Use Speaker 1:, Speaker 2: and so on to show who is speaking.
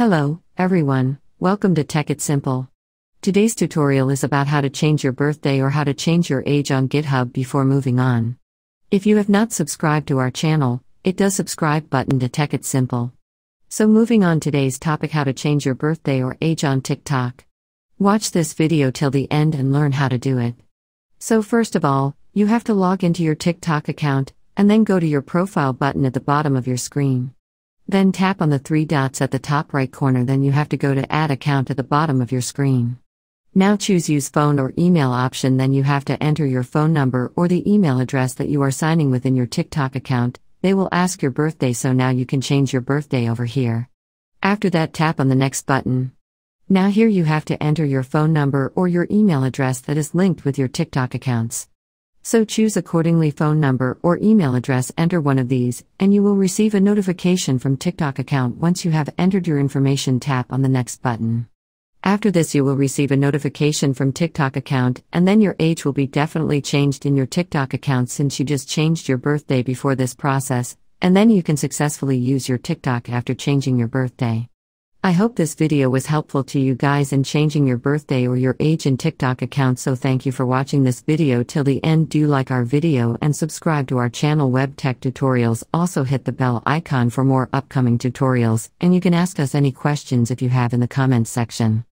Speaker 1: Hello, everyone, welcome to Tech It Simple. Today's tutorial is about how to change your birthday or how to change your age on TikTok before moving on. If you have not subscribed to our channel, hit the subscribe button to Tech It Simple. So moving on today's topic how to change your birthday or age on TikTok. Watch this video till the end and learn how to do it. So first of all, you have to log into your TikTok account, and then go to your profile button at the bottom of your screen. Then tap on the three dots at the top right corner, then you have to go to Add Account at the bottom of your screen. Now choose Use Phone or Email option, then you have to enter your phone number or the email address that you are signing with in your TikTok account. They will ask your birthday, so now you can change your birthday over here. After that, tap on the next button. Now, here you have to enter your phone number or your email address that is linked with your TikTok accounts. So choose accordingly phone number or email address, enter one of these, and you will receive a notification from TikTok account once you have entered your information tap on the next button. After this you will receive a notification from TikTok account and then your age will be definitely changed in your TikTok account since you just changed your birthday before this process, and then you can successfully use your TikTok after changing your birthday. I hope this video was helpful to you guys in changing your birthday or your age in TikTok account so thank you for watching this video. Till the end do like our video and subscribe to our channel. Web tech tutorials. Also hit the bell icon for more upcoming tutorials and you can ask us any questions if you have in the comments section.